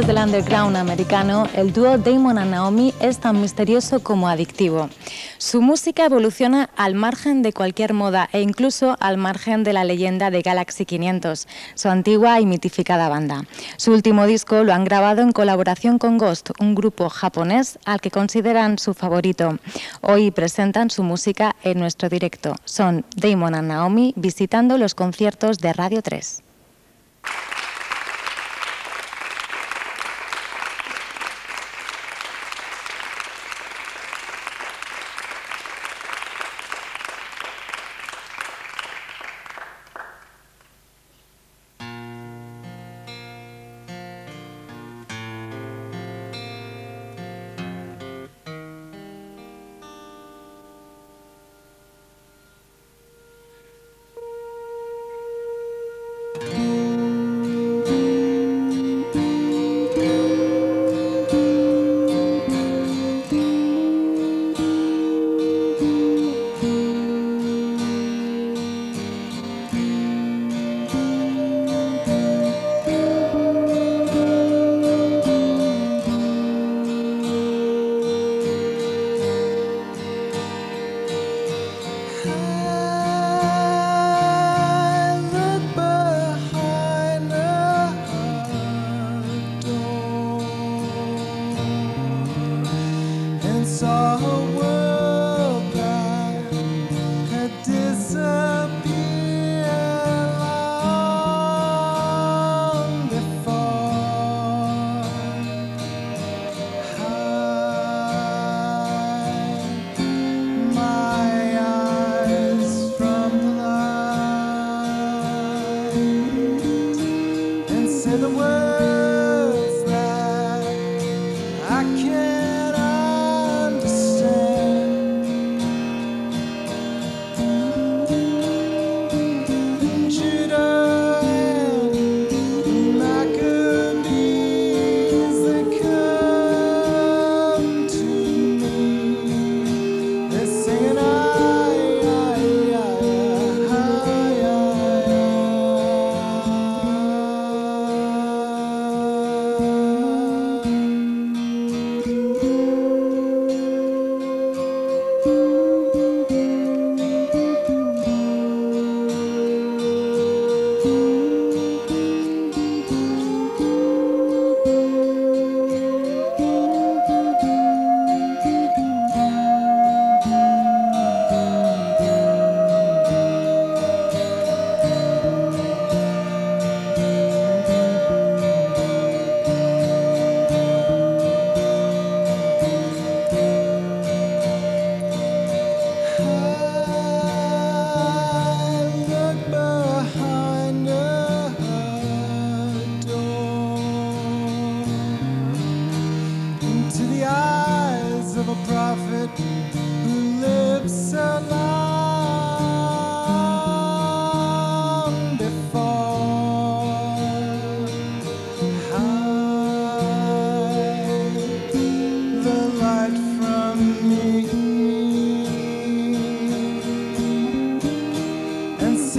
héroes del underground americano, el dúo Damon and Naomi es tan misterioso como adictivo. Su música evoluciona al margen de cualquier moda e incluso al margen de la leyenda de Galaxy 500, su antigua y mitificada banda. Su último disco lo han grabado en colaboración con Ghost, un grupo japonés al que consideran su favorito. Hoy presentan su música en nuestro directo. Son Damon and Naomi visitando los conciertos de Radio 3.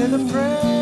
The celebrate.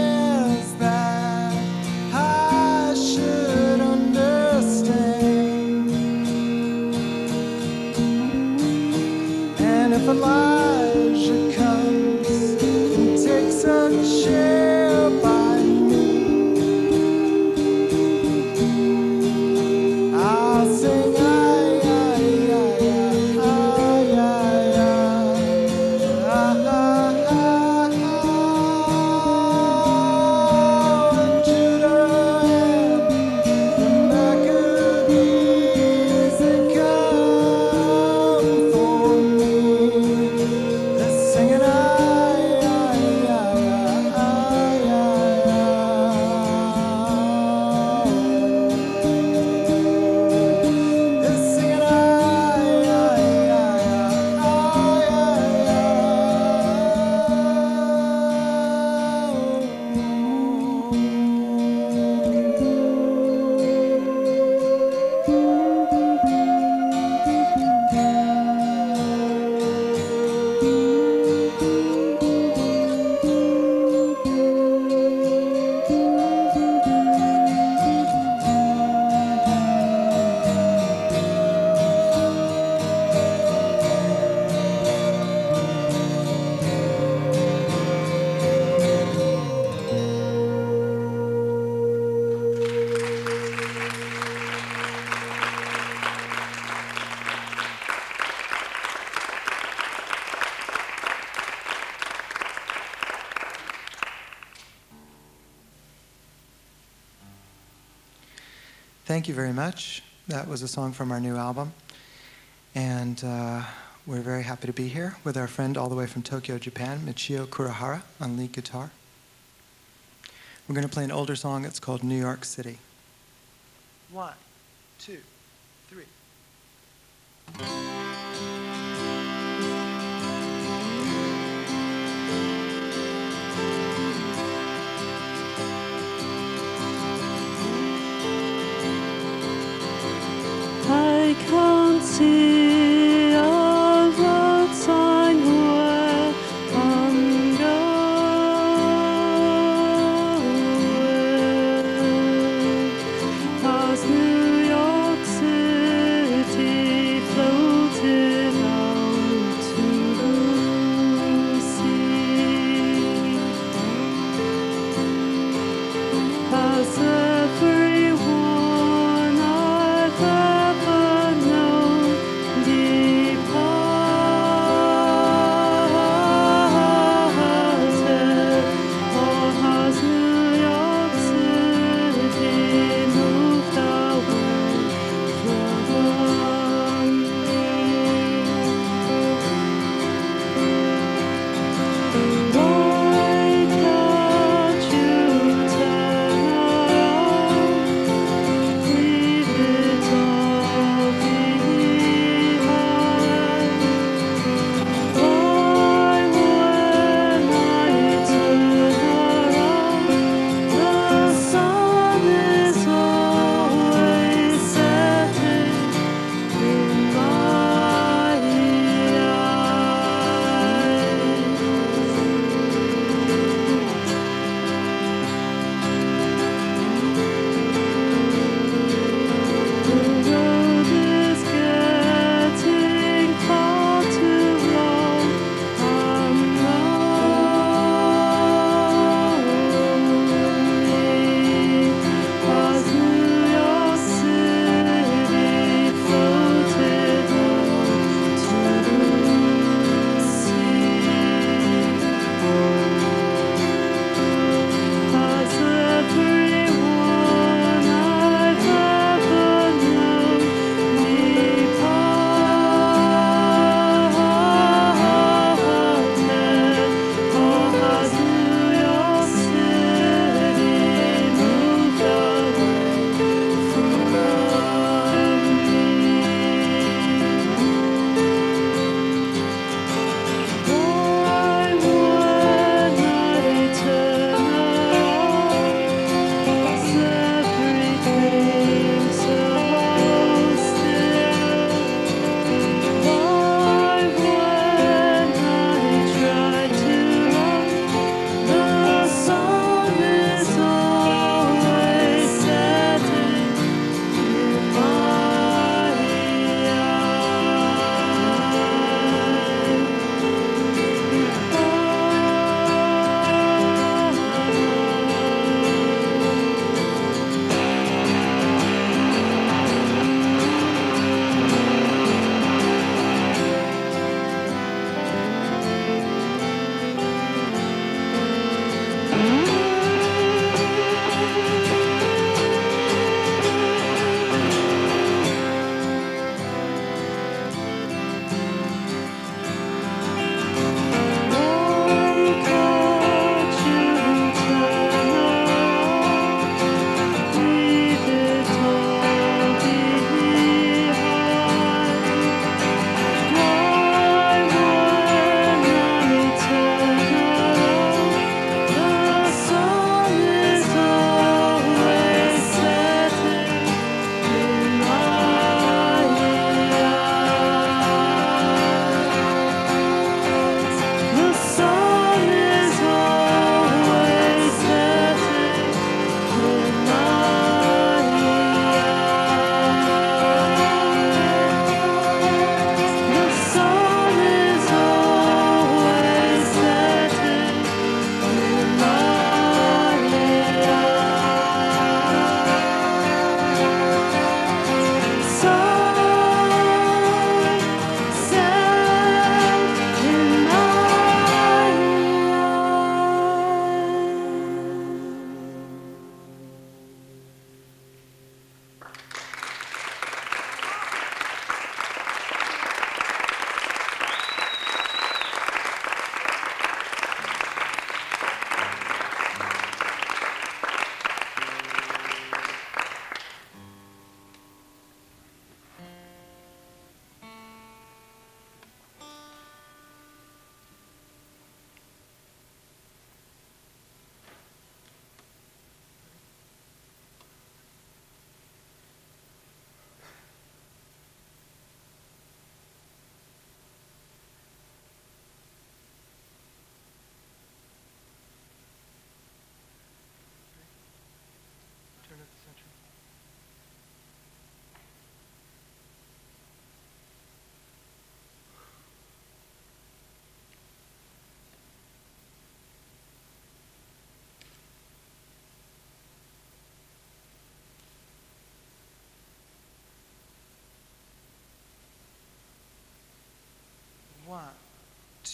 Thank you very much. That was a song from our new album. And uh, we're very happy to be here with our friend all the way from Tokyo, Japan, Michio Kurahara on lead guitar. We're going to play an older song. It's called New York City. One, two, three. I can't see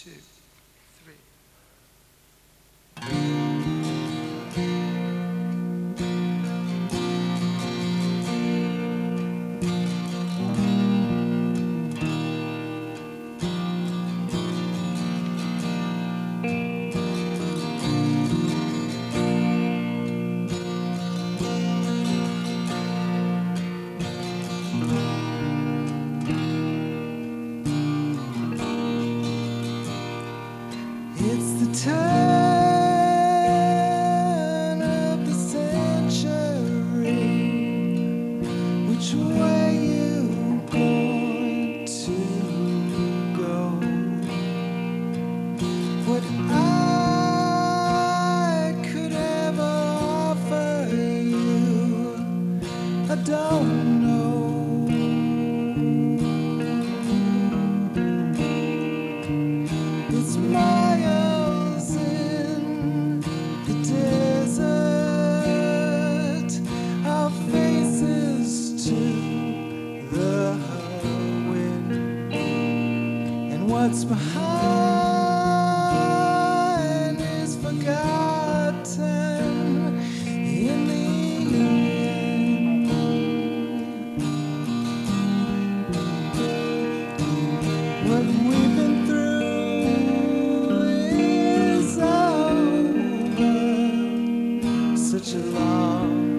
too. love.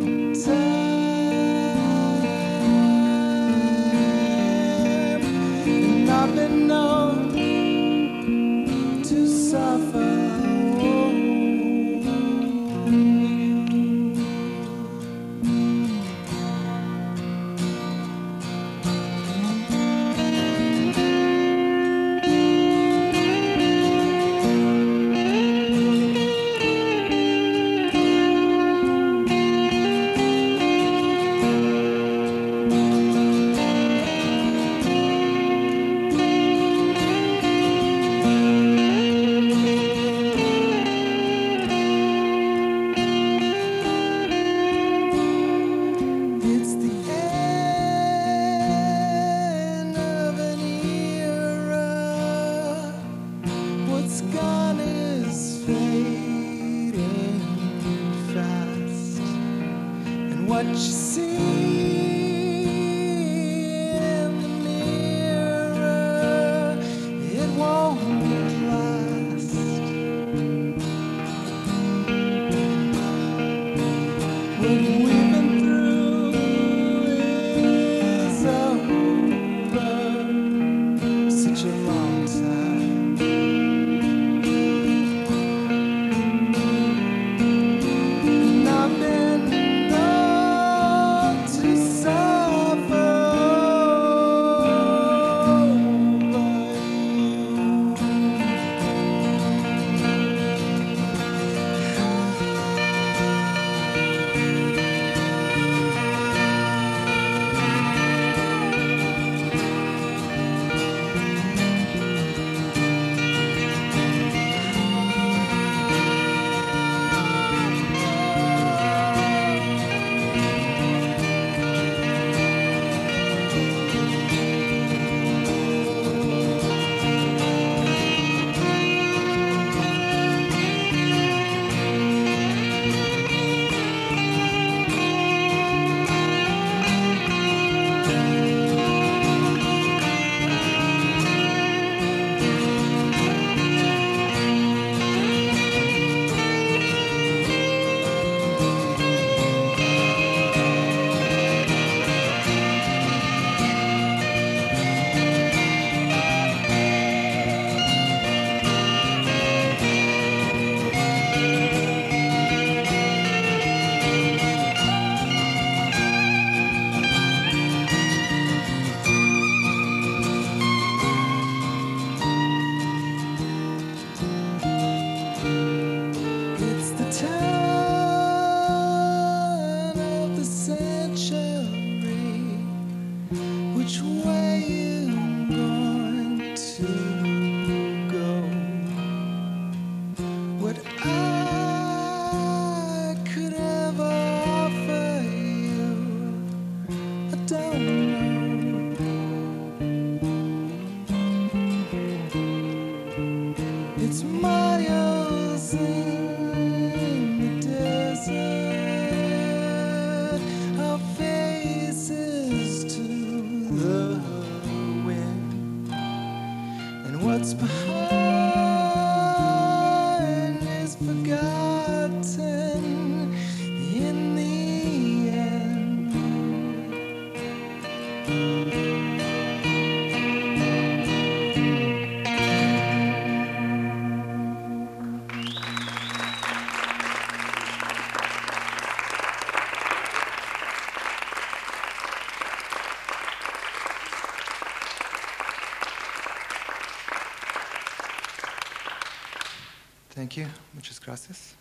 Thank you. Muchas gracias.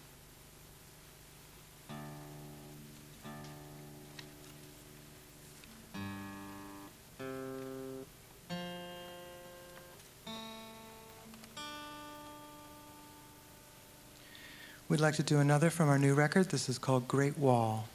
We'd like to do another from our new record. This is called Great Wall.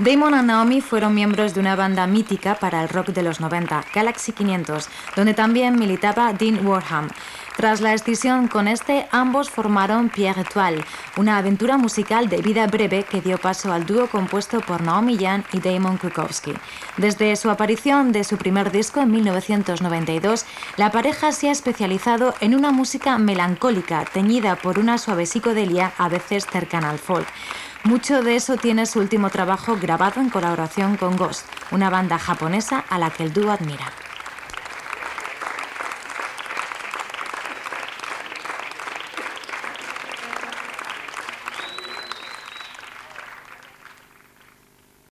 Damon y Naomi fueron miembros de una banda mítica para el rock de los 90, Galaxy 500, donde también militaba Dean Warham. Tras la escisión con este, ambos formaron Pierre Étoile, una aventura musical de vida breve que dio paso al dúo compuesto por Naomi Jan y Damon Krukowski. Desde su aparición de su primer disco en 1992, la pareja se ha especializado en una música melancólica, teñida por una suave psicodelia a veces cercana al folk. Mucho de eso tiene su último trabajo grabado en colaboración con Ghost, una banda japonesa a la que el dúo admira.